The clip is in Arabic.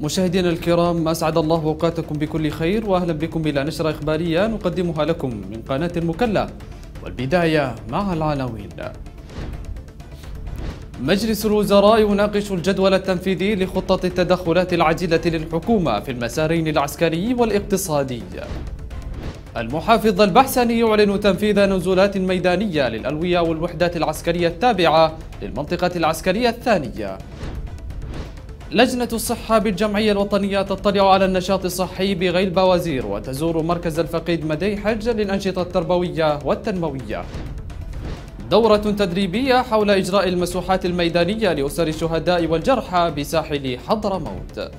مشاهدينا الكرام أسعد الله أوقاتكم بكل خير وأهلا بكم إلى نشرة إخبارية نقدمها لكم من قناة المكلا والبداية مع العناوين. مجلس الوزراء يناقش الجدول التنفيذي لخطة التدخلات العاجلة للحكومة في المسارين العسكري والاقتصادي. المحافظ البحسني يعلن تنفيذ نزولات ميدانية للألوية والوحدات العسكرية التابعة للمنطقة العسكرية الثانية. لجنة الصحة بالجمعية الوطنية تطلع على النشاط الصحي بغيل بوازير وتزور مركز الفقيد مدي حج للأنشطة التربوية والتنموية. دورة تدريبية حول إجراء المسوحات الميدانية لأسر الشهداء والجرحى بساحل حضرموت.